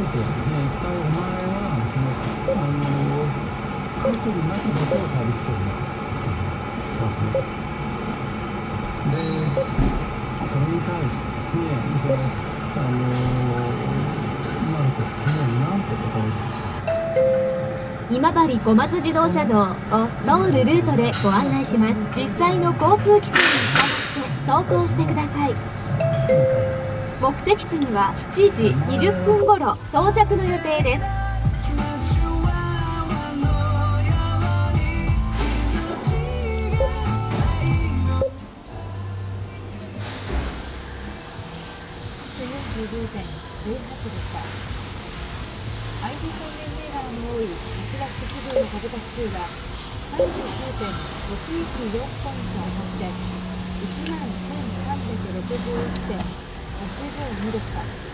るとですね、一回お前は、あの、覚悟なきことを旅しております。で、それに対して、そ、あの、今のところに何て答え今治小松自動車道を通るルートでご案内します実際の交通規制に従って走行してください。目的地には7時20分頃到着の予定です45.08でした。ID 関連銘柄の多いナスダック市場の株価指数は39.614ポイント上がって1万1361.8いいでした。